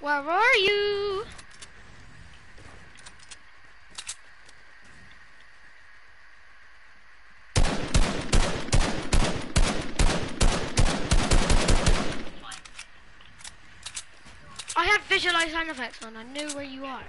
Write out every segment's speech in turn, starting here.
Where are you? I have visualize sound effects on. I know where you are.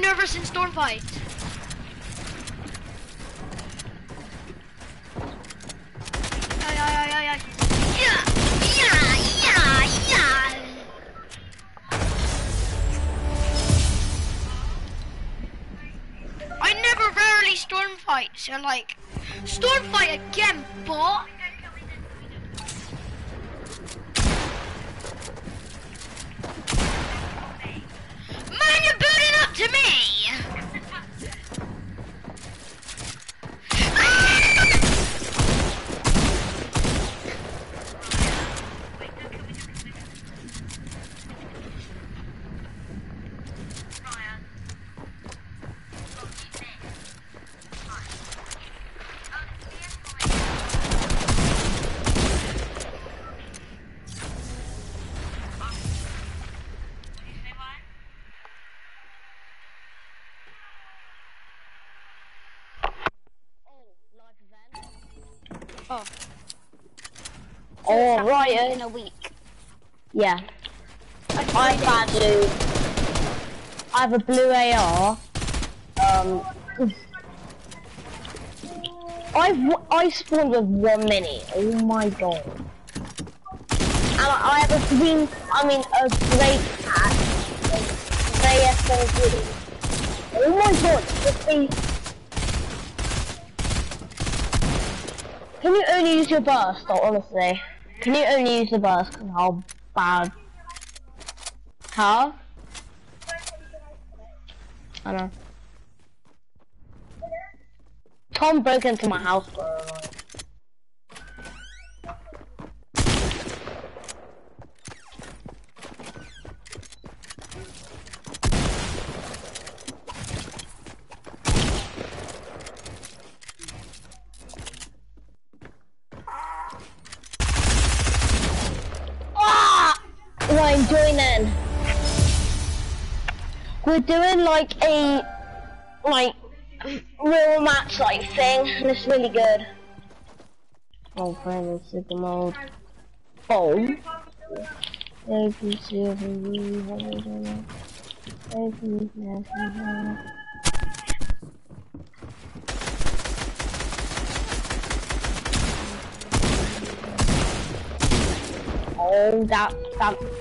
Nervous in storm fight. Oh, right. in a week. Yeah. I'm bad blue. I have a blue AR. Um. I've I spawned with one mini. Oh my god. And I, I have a green. I mean a grey cat. Grey SMG. Oh my god. Can you only use your burst? Though, honestly. Can you only use the? 'Cause How bad? How? I don't know. Tom broke into my house, bro. Ah! What I'm doing then? We're doing like a like real match like thing, and it's really good. Oh, friend, super mode. Oh. Oh, that that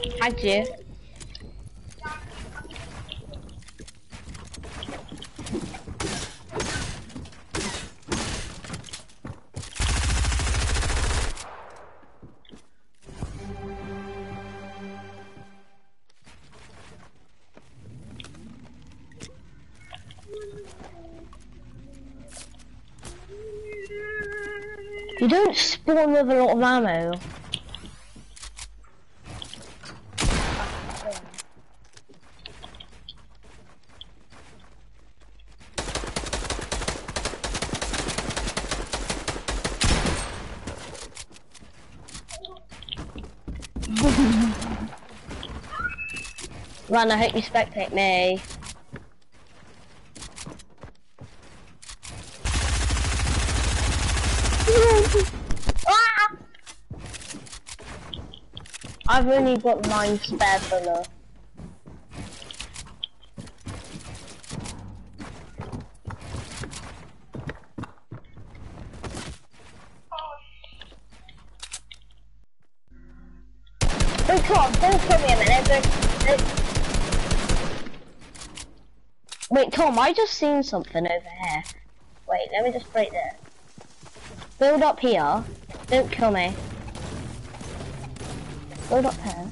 You don't spawn with a lot of ammo. Run, I hope you spectate me. Ah! I've only got nine spare filler. Oh, come on, don't kill me a minute. Don't, don't. Tom, I just seen something over here. Wait, let me just break this. Build up here. Don't kill me. Build up here.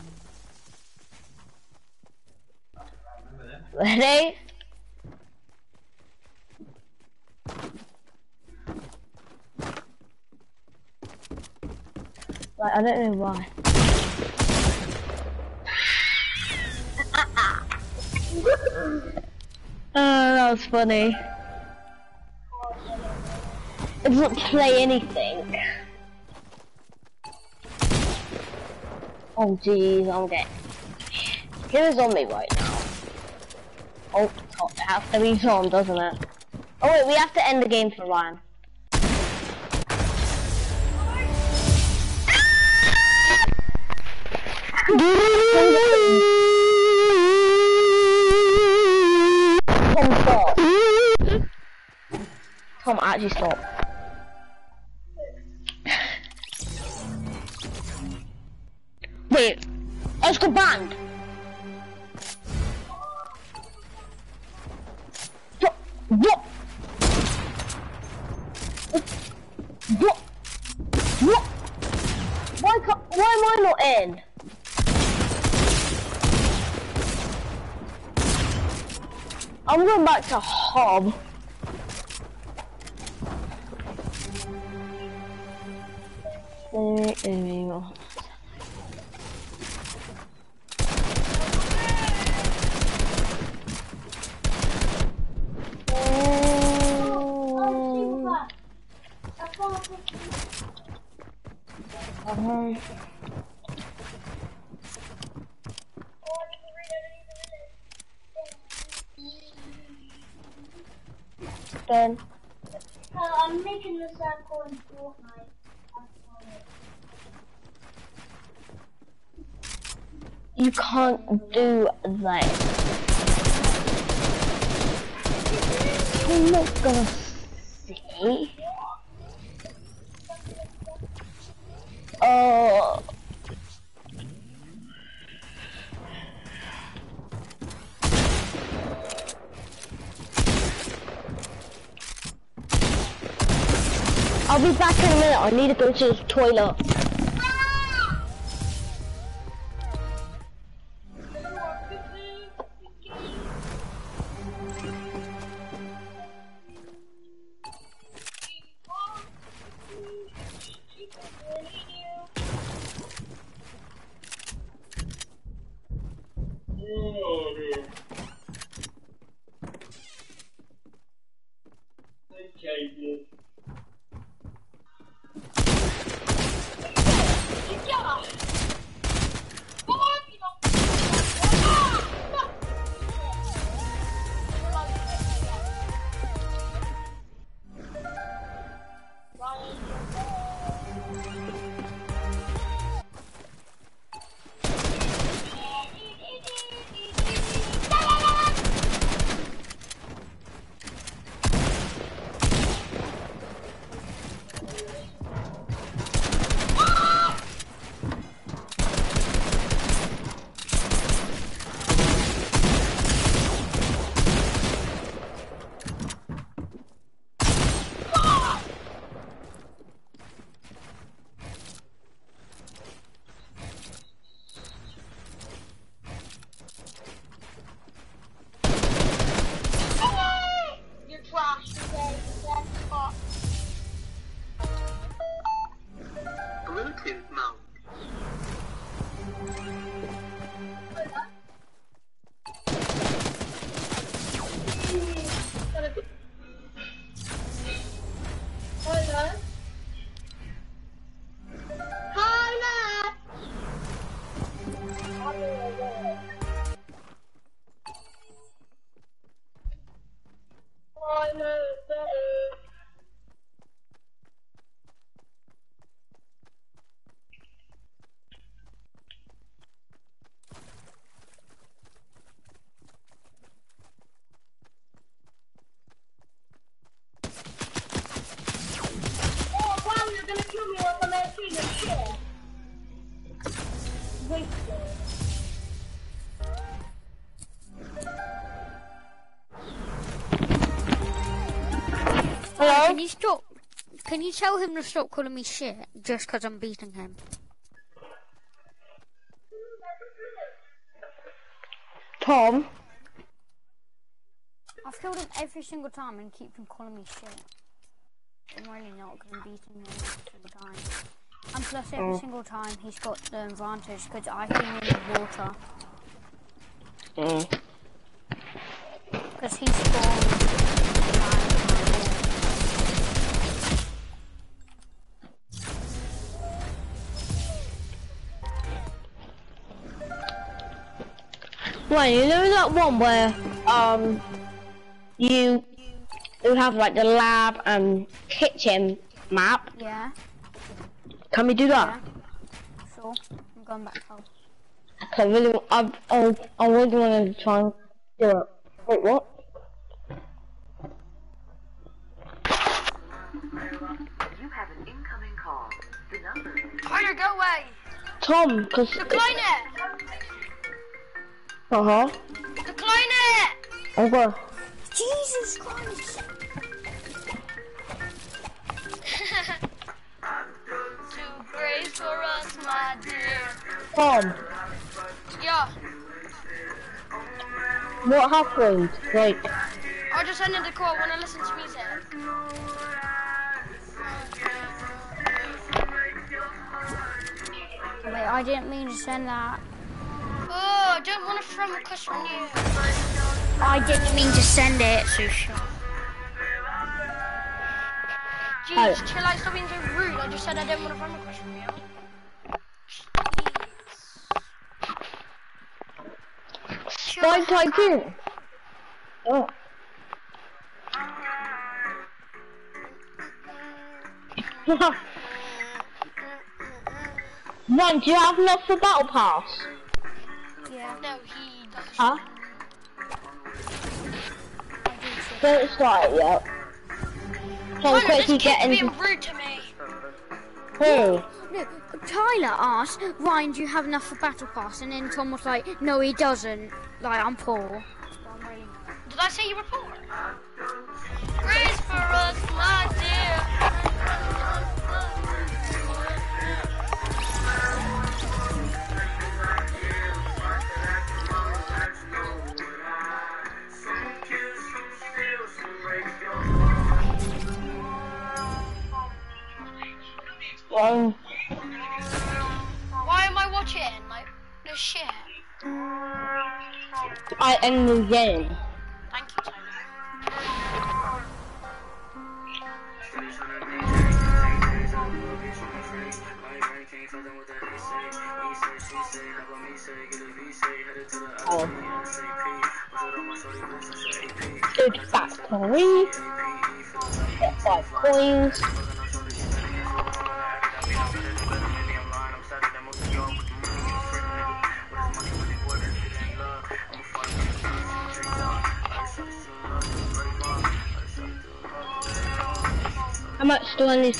Ready? Like, I don't know why. Oh, that was funny. It doesn't play anything. Oh jeez, I'm getting... Here's on me right now. Oh, Tom, it has to be Tom, doesn't it? Oh wait, we have to end the game for Ryan. Tom, Tom, actually stop. Wait, let's go banned. What? What? What? What? Why can't, why am I not in? I'm going back to Hob. Enemy. Um, then Uh, I'm making the circle in Fortnite. you can't do that. I'm not gonna see. Oh. I'll be back in a minute. I need to go to the toilet. Oh, yeah, yeah. Tell him to stop calling me shit just because I'm beating him? Tom? I've killed him every single time and keep him calling me shit. I'm really not because I'm beating him every single time. And plus every Oh. single time he's got the advantage because I've been in the water. Mm. Because he spawned. Well, you know that one where um you you have like the lab and kitchen map. Yeah, Can we do that? yeah. that? Sure. I'm going back home. I really, I, I, I really want to try and do it. Wait, what? You have an incoming call. The number is Tyler, go away! Tom, cause Decline it! Uh huh. Decline it! Okay. Jesus Christ! Too brave for us, my dear. Tom, Yeah, what happened? Like, I just ended the call when I listen to music. Wait, I didn't mean to send that. Oh, I don't want to throw my question on you. I didn't mean to send it, so shut. Jesus, Oh. chill out, stop being so rude. I just said I didn't want to throw my on you. Jeez. Spy the heck out. Tycoon. Oh. Run, do you have enough for Battle Pass? Yeah. No, he doesn't. Huh? I do so. Don't start it yet. Tom, Tyler, quickly this get kid's into... being rude to me. Who? No, Tyler asked, Ryan, do you have enough for Battle Pass? And then Tom was like, no, he doesn't. Like, I'm poor. Did I say you were poor? Praise for us, my dear. Um, Why am I watching? Like, this shit. I end the game.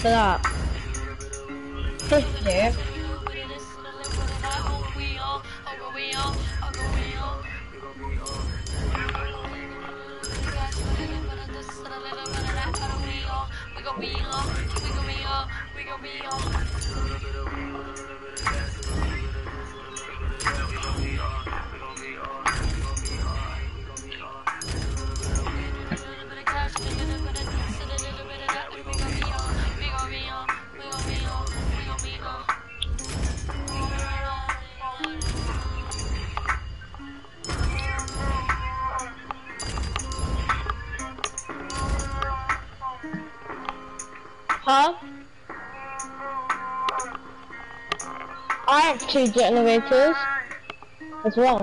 Much do I have two generators as well.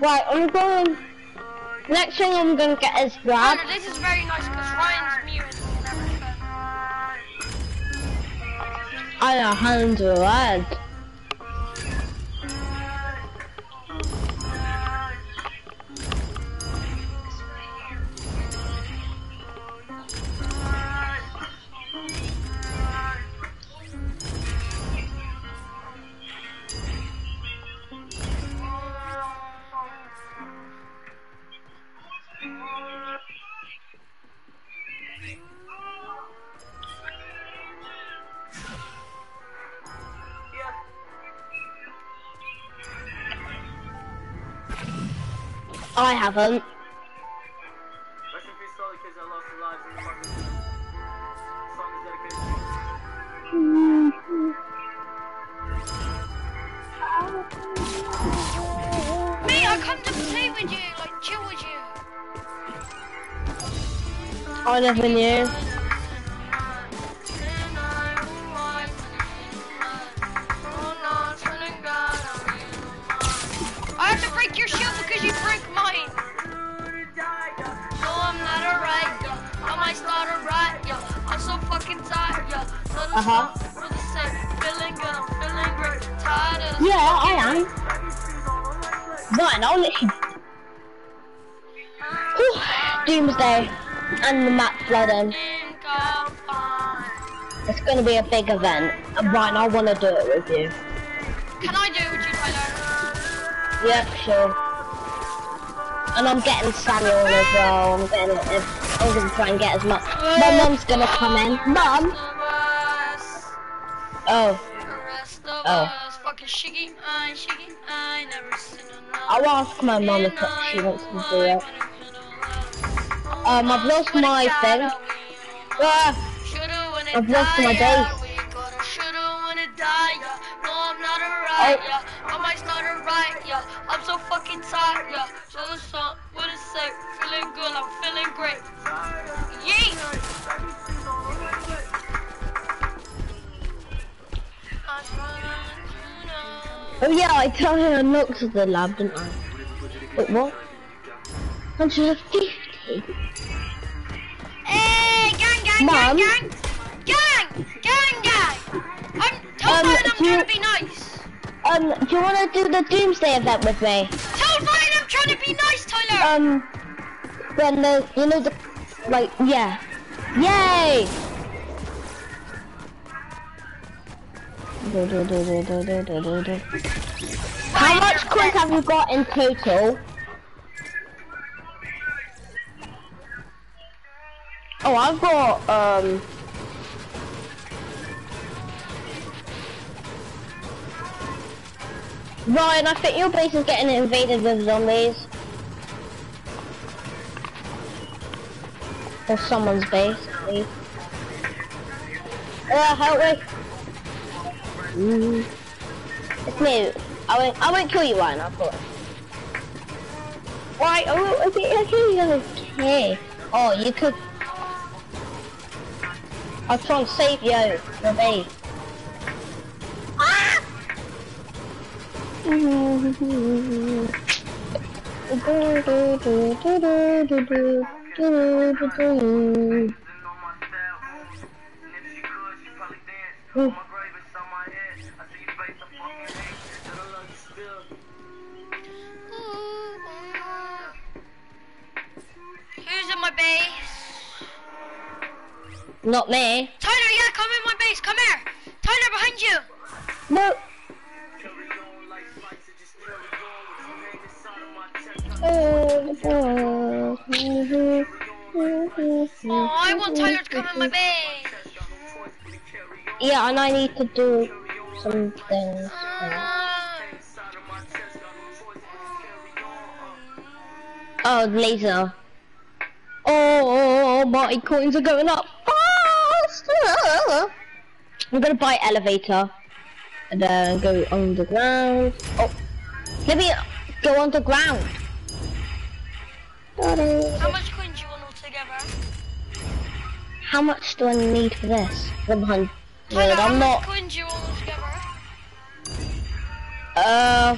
Right, I'm going. Next thing I'm gonna get is grab. Oh, Tyler, this is very nice because Ryan's muted me and everything. I a you. Me, I come to play with you, like chill with you. I never knew. I might start a riot, yeah. I'm so fucking tired. Little Uh-huh. really. Feeling good, I'm feeling great. Tired of Yeah, I am. Right, I'll let you. Whew, Doomsday and the map flooding. think I'm fine. It's gonna be a big event. And Right, I wanna do it with you. Can I do it with you, Tyler? Yep, sure. And I'm getting Samuel as well. I'm getting. I'm gonna try and get as much. My mum's gonna come in. Mum. Oh, Oh. I'll ask my mum if she wants to do it. Um, I've lost my thing. Ah, I've lost my base. Oh. I might start a riot, yeah. I'm so fucking tired, yeah. So the song, what is it? Feeling good, I'm feeling great. Yeet! oh yeah, I tell her I knocked to the lab, didn't I? Wait, what? 150? Hey, gang, gang, Mom? gang, gang! Gang! Gang, gang! I'm tell Um, I'm do you- trying to be nice. Um, do you want to do the Doomsday event with me? Tell Ryan I'm trying to be nice, Tyler! Um, when the, you know the, like, yeah. Yay! How much coins have you got in total? Oh, I've got, um... Ryan, I think your base is getting invaded with zombies. Or someone's base, at least. Uh, help me! Mm. It's me. I won't, I won't kill you, Ryan, kill it. Why? Oh, okay, okay, okay. Oh, you could... Try and save you, the base. Base? Not me. Tyler, yeah, come in my base. Come here. Tyler, behind you. No. Oh, I want Tyler to come in my base. Got no choice but to carry on. Yeah, and I need to do some things. Uh, Inside of my chest, got no choice but to carry on. Oh, laser. Oh, my coins are going up fast. I'm gonna buy elevator and then go underground. Oh, let me go underground. How much coins do you want altogether? How much do I need for this? 100. Tyler, how I'm much not. coins you want altogether? Uh.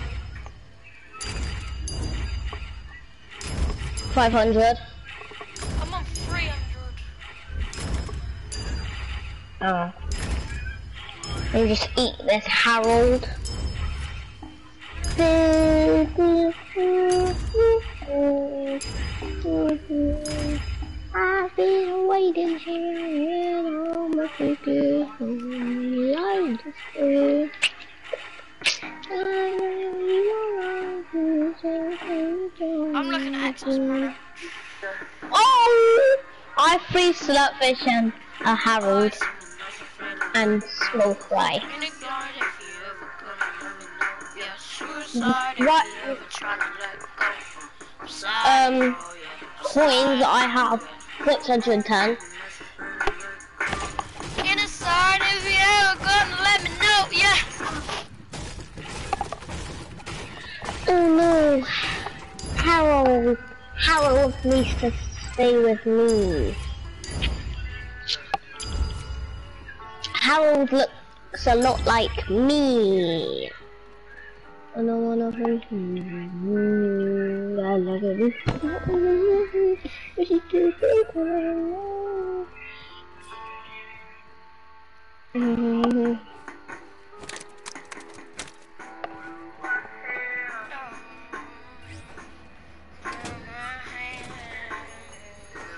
500. I'm on 300. Oh. Let me just eat this Harold. I've been waiting here and all my fingers only I just I'm looking at brother. Oh! I free slurpfish oh, and a Harold and small fry. In um coins. I have 610. Inside, if you ever gonna let me know, yeah. Oh no, Harold. Harold needs to stay with me. Harold looks a lot like me. I don't wanna hurt you. I love. But you do think what I. Mhm.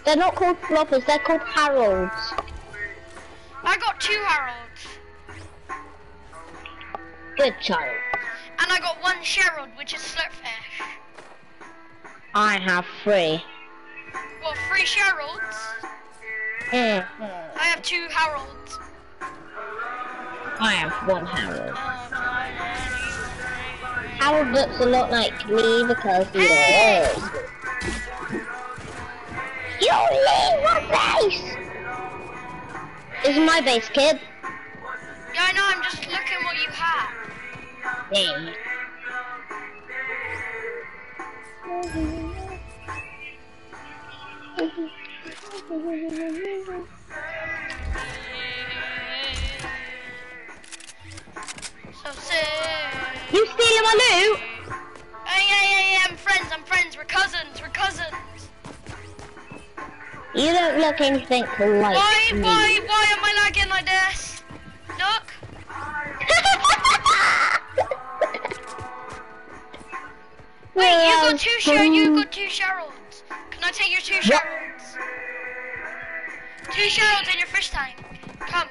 They're not called floppers, they're called Harolds. I got two Harolds. Good child. And I got one Sherald, which is Slurpfish. I have three. Well, three Sheralds. Mm. I have two Harolds. I have one Harold. Harold looks a lot like me because he Hey! is. You leave my base! This is my base, kid. Yeah, I know, I'm just looking what you have. So sick. You stealing my loot? Hey, yeah, yeah, yeah, I'm friends, I'm friends, we're cousins, we're cousins. You don't look anything like Why, me. why, why am I lagging like this? Got two Cheryl, you got two Cheryls. Can I take your two What? Cheryls? Two Cheryls in your fish tank. Come.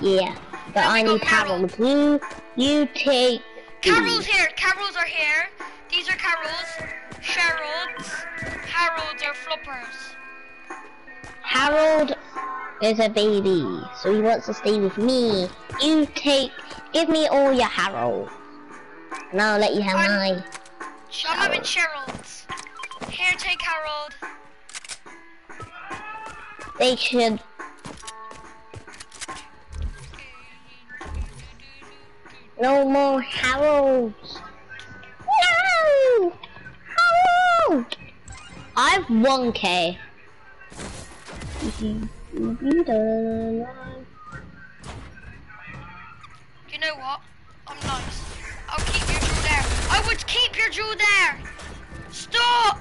Yeah, but I need. Harold. You, you take. Carol's here, Carol's are here. These are Carol's. Cheryl's. Harold's are floppers. Harold is a baby, so he wants to stay with me. You take, give me all your Harold, and I'll let you have I'm- mine. I'm having Cheryl's. Here, take Harold. They should. No more Harolds. No, Harold. I've one K. You know what? I'm nice. Keep your jewel there. Stop!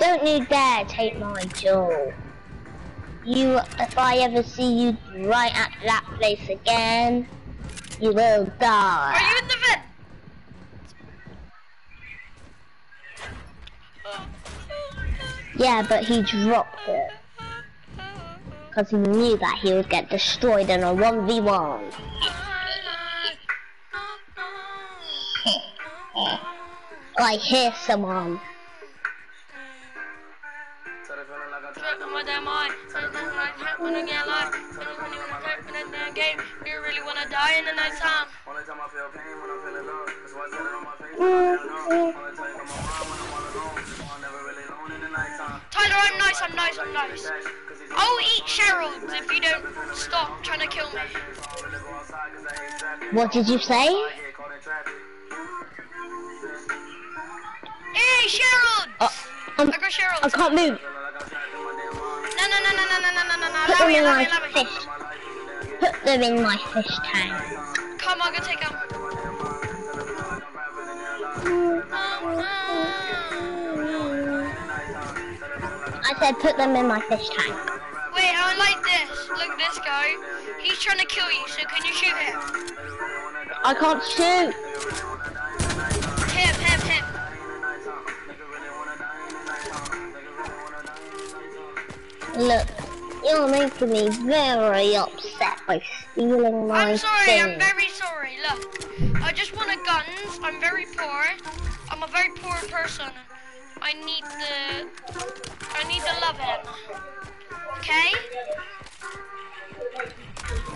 Don't you dare take my jewel. You, if I ever see you right at that place again, you will die. Are you in the vent? Yeah, but he dropped it. Because he knew that he would get destroyed in a 1v1. I hear someone. Said I I tried Fucking with that mind. Something like that when I get live. When you wanna cut in that game. Do you really wanna die in the night time? Only time I feel pain when I'm feeling low. That's why I said it on my face. when I feel low. Only time I'm around when I'm all alone. I'm never really alone in the nighttime. Tyler, I'm nice, I'm nice, I'm nice. I'll eat Cheryl's if you don't stop trying to kill me. What did you say? Hey, Cheryl! Uh, um, I got Cheryl. I can't move. No, no, no, no, no, no, no, no, no. Put them in my me, fish. Put them in my fish tank. Come on, go take them. I said put them in my fish tank. Wait, I like this. Look, this guy. He's trying to kill you, so can you shoot him? I can't shoot. Look, you're making me very upset by stealing my I'm sorry, thing. I'm very sorry. Look, I just wanted guns. I'm very poor. I'm a very poor person. I need the, I need the loving. Okay?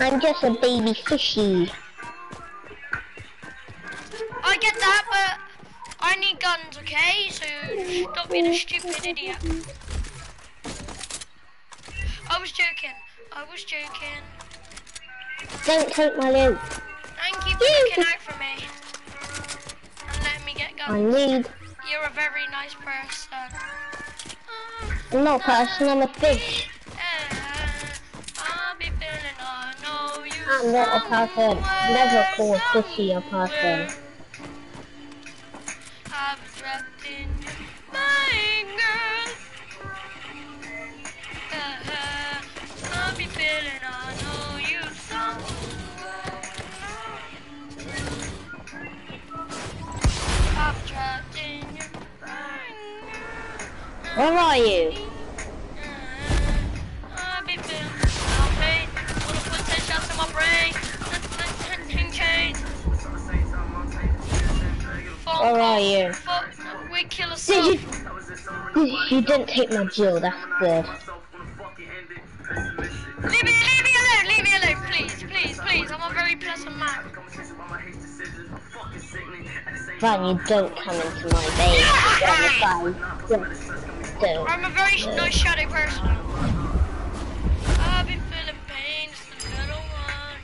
I'm just a baby fishy. I get that, but I need guns, okay? So stop being a stupid idiot. I was joking. I was joking. Don't take my loot. Thank you for looking out for me. And letting me get going. I need. You're a very nice person. I'm not a person, I'm a fish. Uh, I'll be feeling I know you I'm not a person. Never call fishy a person. Ten- ten chains. Where are you? We kill us Did you? You didn't take my jewel, that's good. Leave me, leave me alone, leave me alone, please, please, please. I'm a very pleasant man. Fine, you don't come into my base. Don't. I'm a very nice shadow person. I've been feeling pain, just a little one.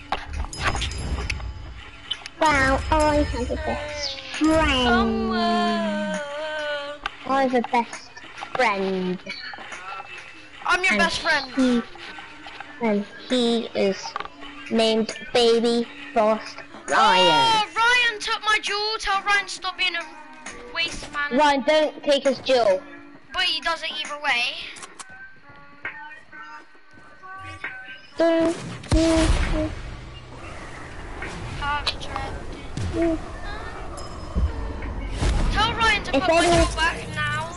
Wow, I have a best friend. Somewhere. I have a best friend. I'm your And best friend. He, and he is named Baby Frost Oh, Ryan. Ryan took my jewel. Tell Ryan to stop being a waste man. Ryan, don't take his jewel. But he does it either way. Tell Ryan to If put my jewel back now.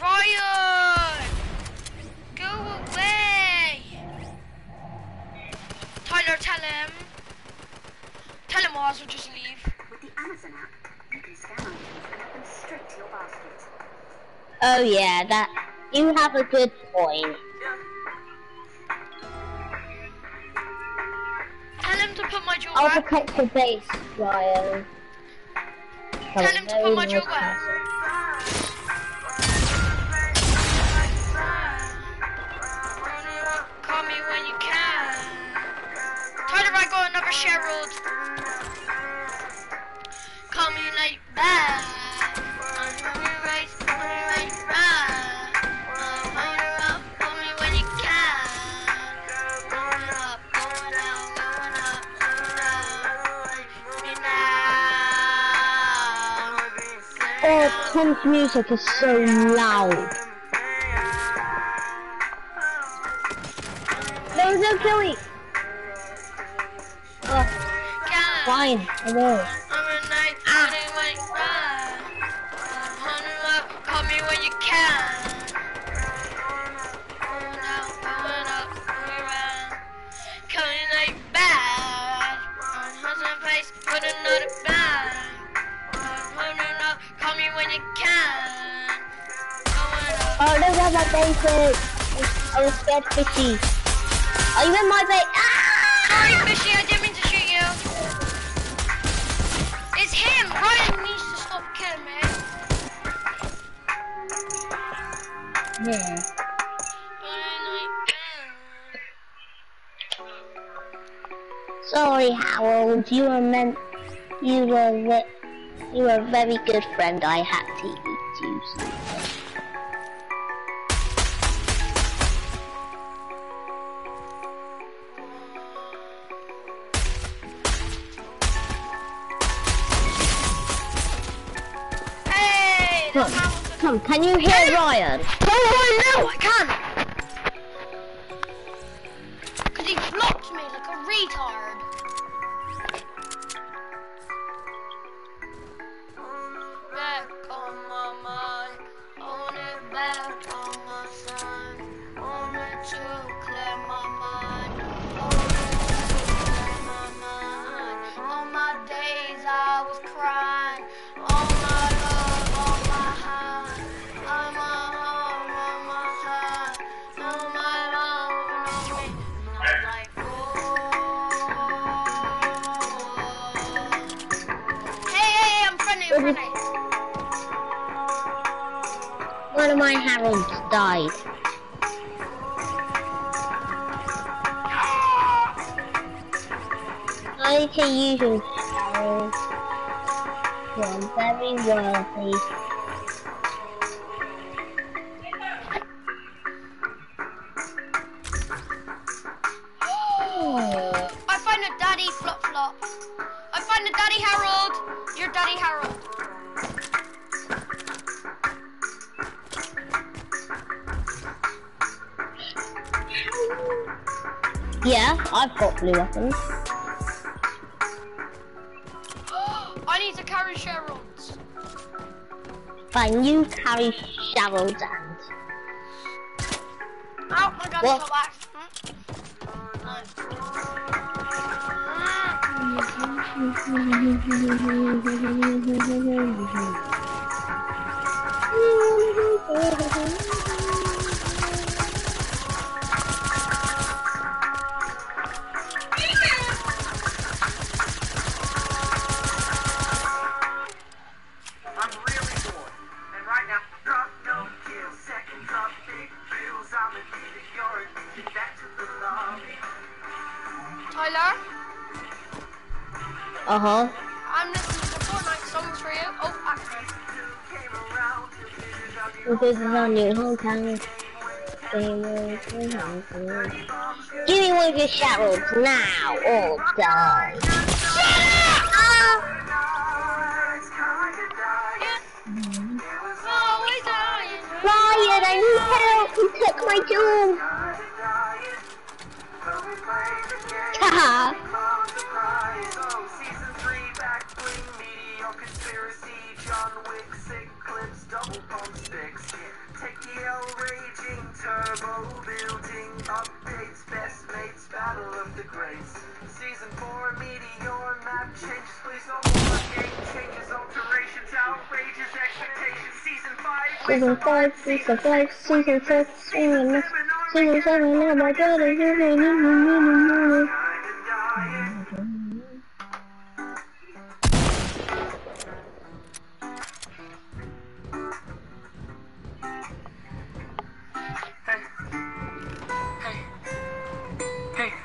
Ryan! Go away! Tyler, tell him. Tell him or else we'll just leave. With the Amazon app, you can scan items and add them straight to your basket. Oh yeah, that you have a good point. Tell him to put my jewel I'll back. protect the base, Ryan. Tell him to put my jewel back. Going out, going up, going out. Me now. Oh, Tom's music is so loud. No, no, Billy. Fine, I will. I'm a night, running when you run. I'm running up, call me when you can. Going out, going up, going around. Coming like bad. On husband face, put another bag. I'm up, call me when you can. Oh, look my. I was scared fishy. In my? Ah! Sorry, Fishy, I Yeah. Sorry, Harold. You were meant. You were. You were a very good friend. I had Hamilton. Can you hear Ryan? Oh, no, I can't. Because he blocked me like a retard. Back on my my Harold died. I can use your Harold. You're very. I've got blue weapons. I need to carry Sherald's. Fine, you carry Harold's and Oh, my gun's What? got back. Hmm? Oh, I'm Uh huh. I'm listening to Fortnite songs for you. Oh, actually. Came around to visit of you. This is our new hometown. Give me one of your Harold's now, or die. Kinda dying. Always dying. Ryan, I need help. You took my jewel. Five, Season 5, Season 5, Season 6, Season 7, Season 7, oh my god, I really need kinda dying.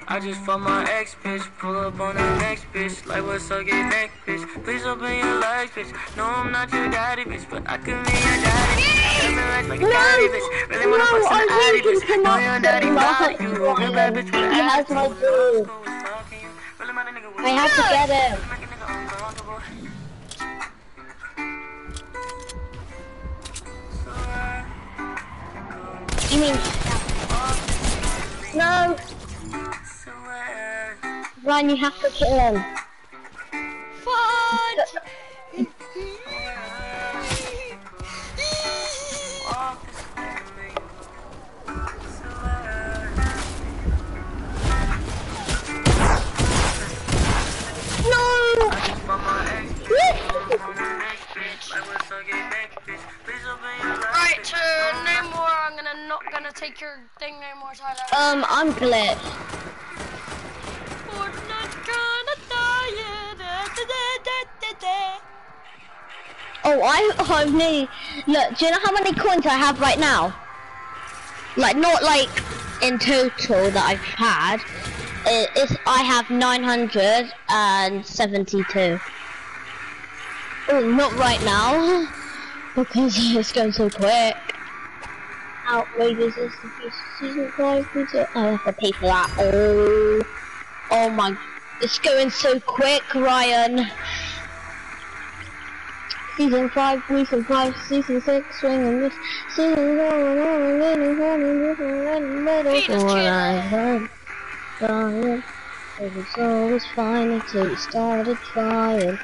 I just fucked my ex bitch. Pull up on the next bitch. Like what's up, get neck bitch. Please open your legs, bitch. No, I'm not your daddy, bitch. But I can be your daddy, bitch. Like, like daddy, bitch. Really wanna fuck some addy, bitch. Know your daddy body, you. Real bad bitch with an has my jewel. Really my nigga with I have to get him. Make a nigga uncomfortable. So, You mean... No, Ryan, you have to kill him. Fudge! walk this way with me. So, No! I just bought my ex bitch. On the next bitch. Like what's up, get neck bitch. Please open your legs, Right, to name more, I'm gonna not gonna take your thing no more, Tyler. Um, I'm glitched. Oh, I, oh, I've nearly... Look, do you know how many coins I have right now? Like, not like in total that I've had. It, it's, I have 972. Oh, not right now. Because it's going so quick. Outrageous is the season 5 pizza. I have to pay for that. Oh. Oh my... It's going so quick, Ryan. Season 5, season 5, season 6, swinging this, season 7, I'm getting running, running, middle, Peter's what. I heard, dying, it was always fine until you started trying, when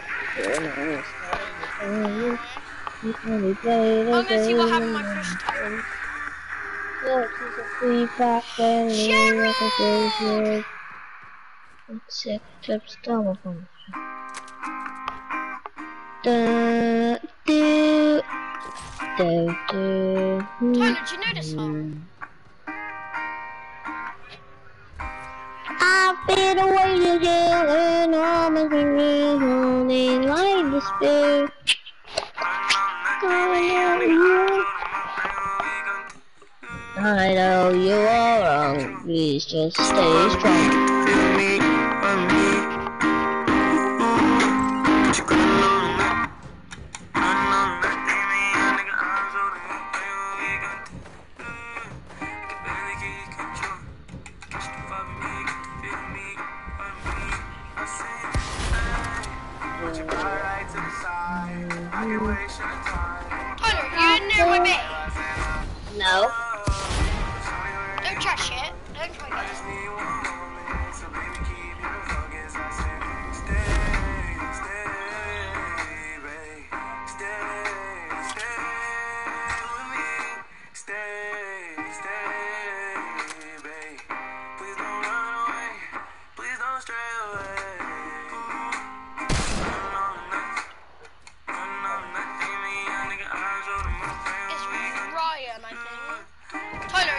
I trying, you only played a I'm gonna see what happened my first time. Look, she's a then Sharon! like a clips, double bomb. Da, do, do, do. Tyler, do you know this song? I've been away to jail and I'm a only like despair. I'm not making it, I'm not I know you are wrong. Please just stay strong. Feel me, on me. What you gonna know tonight? I know nothing, me, a nigga, I'm so the moon, baby, what we gon' do? Can barely get control. Catch the vibe, me, feel me, on me. I say, Put your body right to the side. I can waste your time. Tyler, you in there with me? No.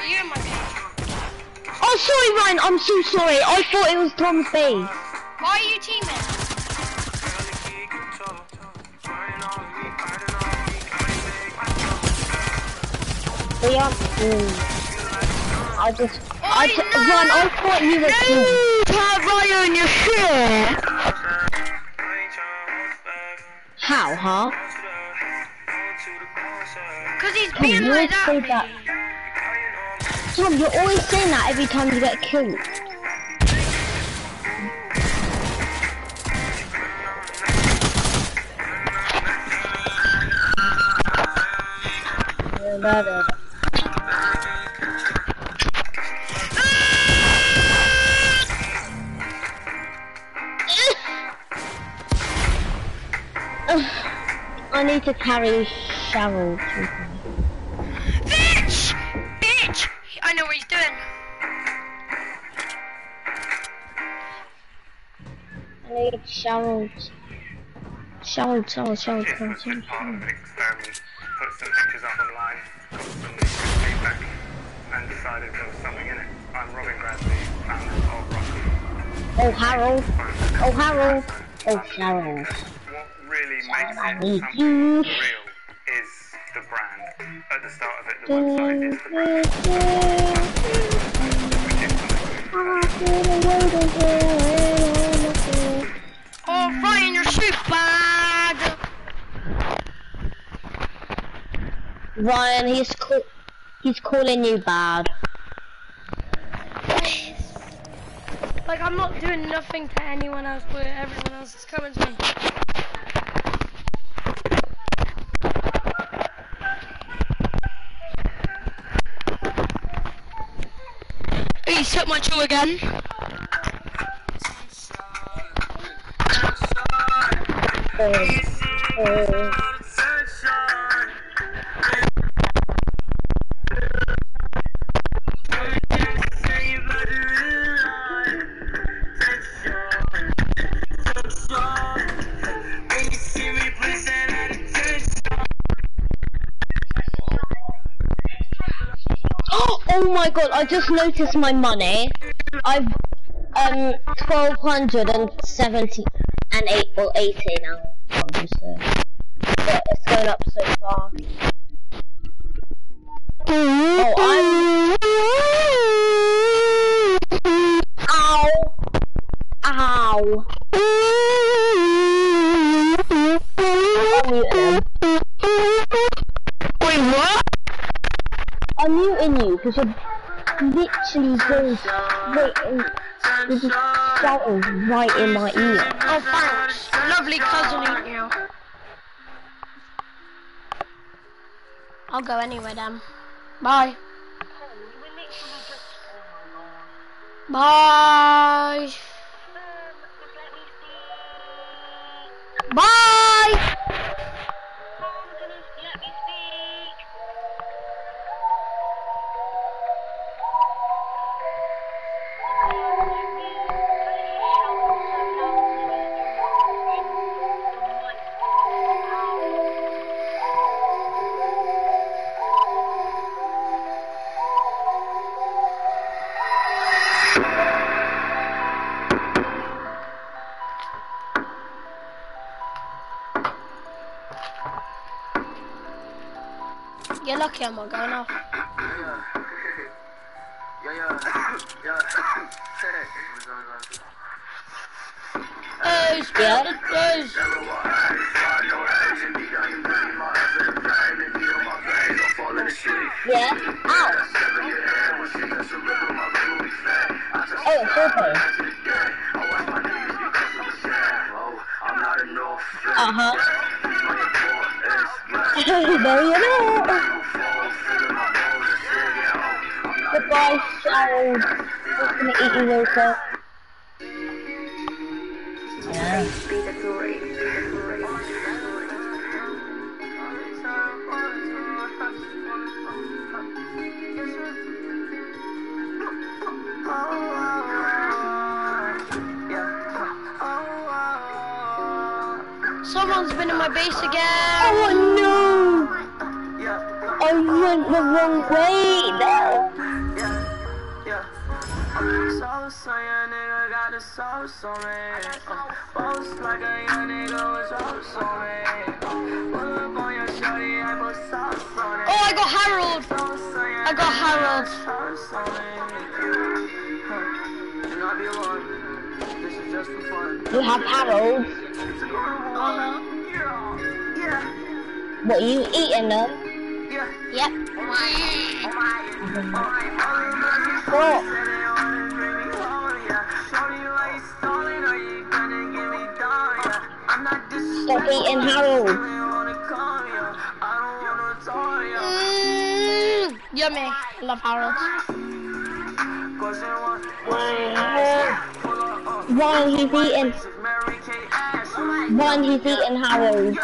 Are you in my? Oh, sorry, Ryan. I'm so sorry. I thought it was Tom's base. Why are you teaming? barely keep control. Riding on me, riding on me, coming back. We are. Mm. I just. I t- Ryan, I thought you were Tom. Ryan, you're sure? How, huh? Because he's being always like that. Tom, you're always saying that every time you get killed. I need to carry Cheryl. It's Cheryl. been part of. Put some pictures up online, got some feedback, and decided there was something in it. I'm Robin founder of. Oh, Harold. Oh, Harold. Oh, Harold. What really makes it something real is the brand. At the start of it, the website is the brand. Ryan, he's call- he's calling you bad. Like, I'm not doing nothing to anyone else, but everyone else is coming to me. He took my tool again. Oh I just noticed my money. I've um twelve hundred and seventy and eight or eighty now. But it's going up so straight in. Shouting right in my ear. Oh, thanks. Lovely cousin you. I'll go anyway then. Bye. Bye. Bye. Not going off. Hey, Yeah. guys. Yeah. Ow. Oh, it's open. Uh huh. there you go. Goodbye, child. Just gonna eat you real quick. Yeah. Oh Someone's been in my base again. Oh no! I went the wrong way now. So, so young nigga got a soul so man. Boast like a young nigga was so so man. Pull up on your shorty, I put sauce on it. Oh, I got Harold. I I got Harold. Do not be alarmed. This is just for fun. You have Harold. Uh-huh. What, you eating them? Yep. What? Stop eating Harold. Mm, yummy. I love Harold. One, he's eating. One, he's eating Harold.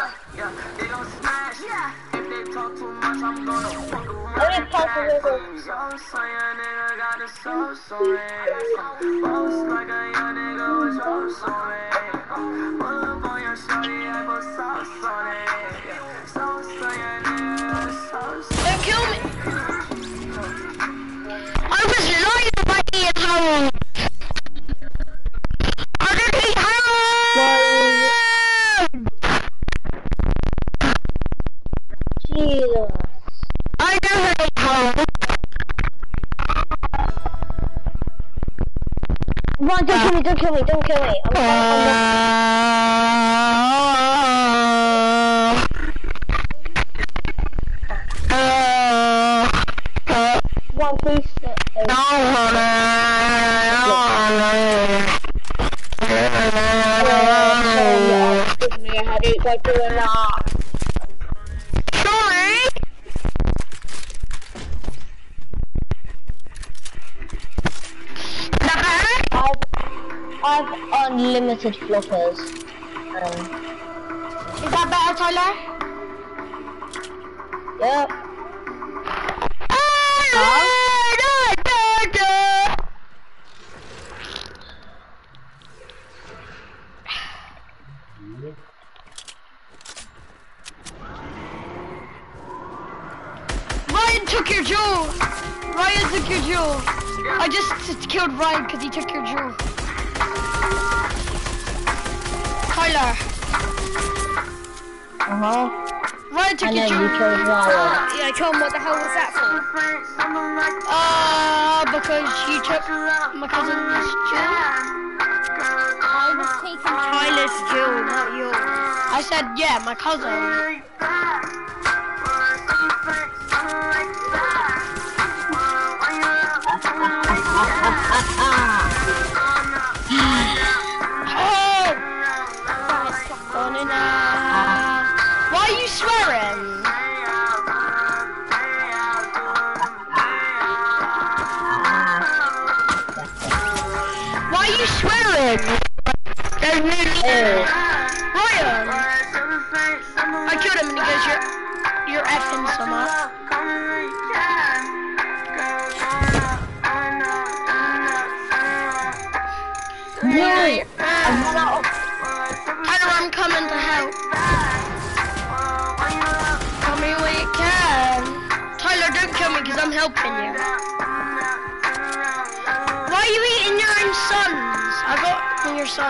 Only possible. Don't kill me. I was lying about eating Harold. Kill me, don't kill me, I've unlimited What the hell was that for? Uh, because you took my cousin's jewel. I was taking Tyler's jewel, not yours. I said, yeah, my cousin. Swearing?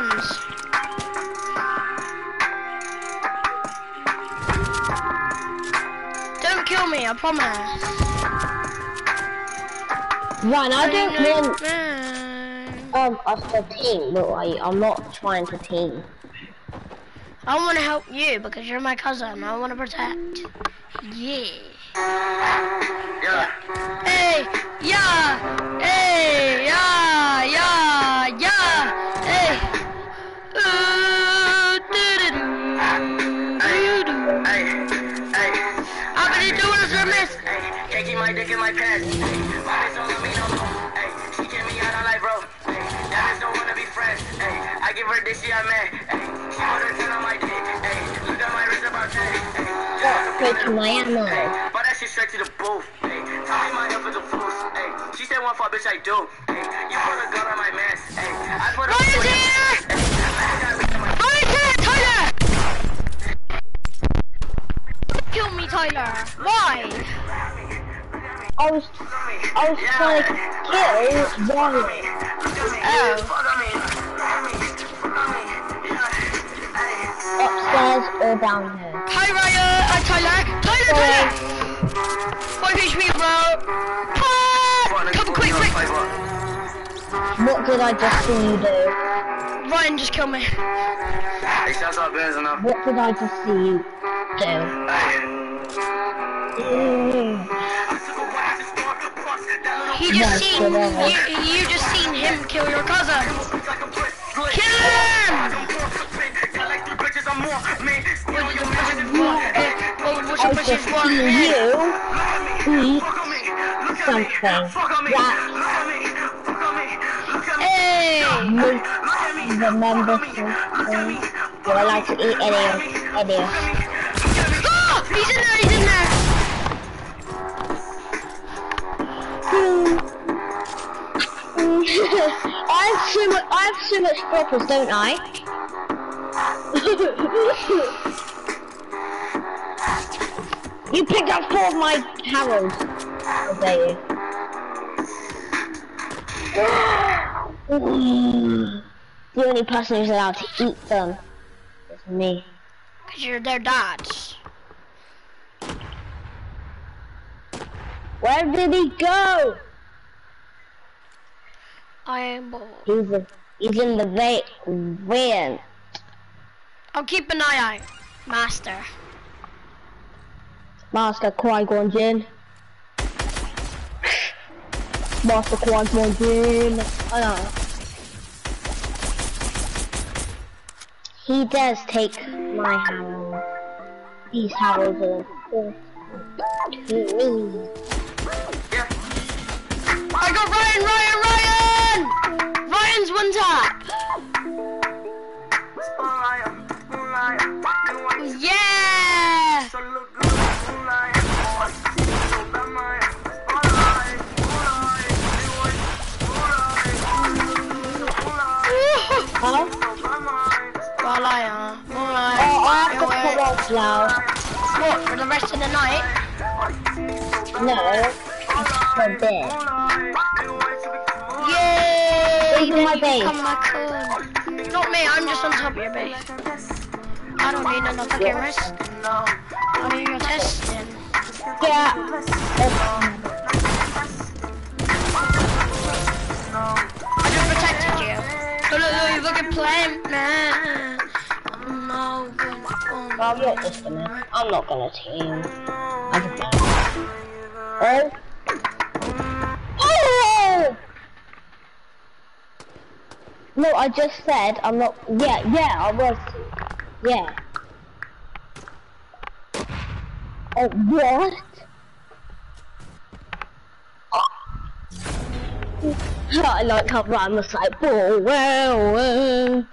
Got. Don't kill me, I promise. Ryan, I don't want Man. um us to team, but like, I'm not trying to team. I want to help you because you're my cousin. I want to protect. Yeah. Yeah. Hey, yeah, Hey, can't my dick in my pants. My bitch don't love me no more. Hey, she get me out on like bro. Hey, that bitch don't wanna be friends. Hey, I give her this, she a man. Hey, she put her ten on my dick. Hey, look at my wrist about ten. Hey, to my ammo. but that shit straight to the booth. Hey, tell me my help is a fools. Hey, she said one fuck bitch I do. Hey, you put a gun on my man. Hey, I put a! Ryan's here, Tyler! Kill me, Tyler. Why? I was, I was trying to kill Ryan. Oh. Fuck on me. Fuck on me. Yeah. Upstairs or down here? Hi, Ryan. Uh, Tyler. Tyler, Tyler. Five HP, bro. Ah! Come quick, quick. What did I just see you do? Ryan, just kill me. Hey, shouts out Benz and up. What did I just see you do? Mm. He just seen you. You just seen him kill your cousin. Kill him! What's your I just for? You eat something that Hey! remember something. Do I like to eat any any Ah! He's in there, he's in there! I have so much I have so much purpose, don't I? you picked up four of my arrows. How dare you? the only person who's allowed to eat them is me. Cause you're their dads. Where did he go? I am bored. He's a, he's in the va- van. I'll keep an eye out. Master. Master Qui-Gon Jinn. Master Qui-Gon Jinn. I know. He does take my hammer. These hammers are important to me. I got Ryan, Ryan, Ryan! Ryan's one tap. Yeah! Huh? Ryan, Oh, I have to come off now. What, for the rest of the night? No, for bed. Yay! Leave my base. Come home. Not me, I'm just on top of your base. I don't need no fucking rest. I need your testing. Yeah. I just protected you. Look, look, look, you fucking plant, man. Oh, Well, I'm not just gonna. I'm not gonna team. I just. Oh. Oh! No, I just said I'm not. Yeah, yeah, I was. Yeah. Oh, what? I like how Ryan was like, oh, well, well.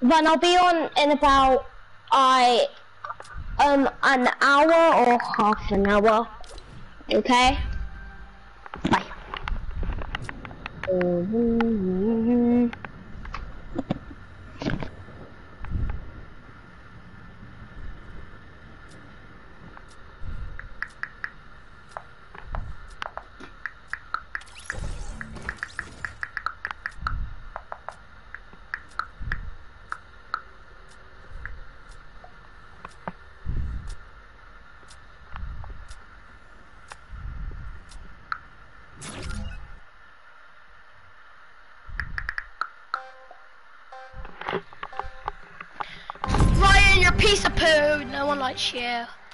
Then I'll be on in about I um an hour or half an hour. Okay? Bye. Oh, you.